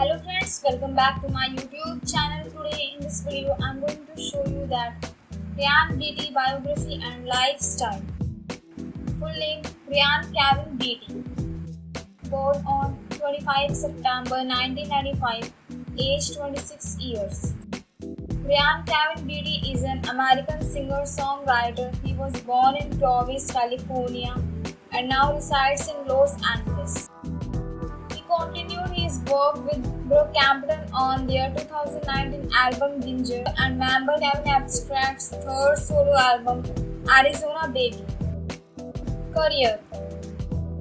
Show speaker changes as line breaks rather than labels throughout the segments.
Hello friends, welcome back to my YouTube channel. Today in this video, I'm going to show you that Ryan Beatty biography and lifestyle. Full name Ryan Kevin Beatty. Born on 25 September 1995, age 26 years. Ryan Kevin Beatty is an American singer-songwriter. He was born in Clovis, California and now resides in Los Angeles. He continued his work with Brockhampton on their 2019 album Ginger and member Kevin Abstract's third solo album Arizona Baby. Career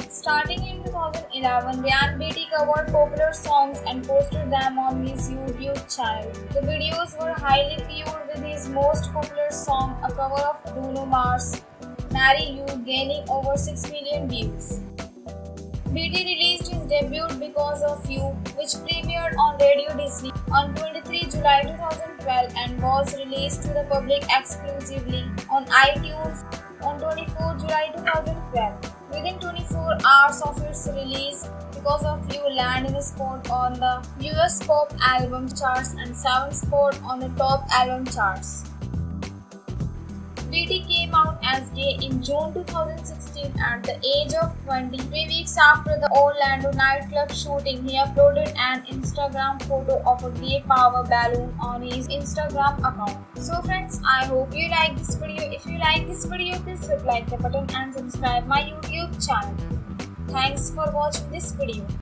Starting in 2011, Ryan Beatty covered popular songs and posted them on his YouTube channel. The videos were highly viewed with his most popular song, a cover of Bruno Mars' Marry You, gaining over 6 million views. Beatty released his debut of You, which premiered on Radio Disney on 23 July 2012 and was released to the public exclusively on iTunes on 24 July 2012. Within 24 hours of its release, Because of You landed a spot on the US pop album charts and 7th spot on the top album charts. Beatty came out as gay in June 2016 at the age of 20. Three weeks after the Orlando nightclub shooting, he uploaded an Instagram photo of a gay power balloon on his Instagram account. So friends, I hope you like this video. If you like this video, please hit like the button and subscribe my YouTube channel. Thanks for watching this video.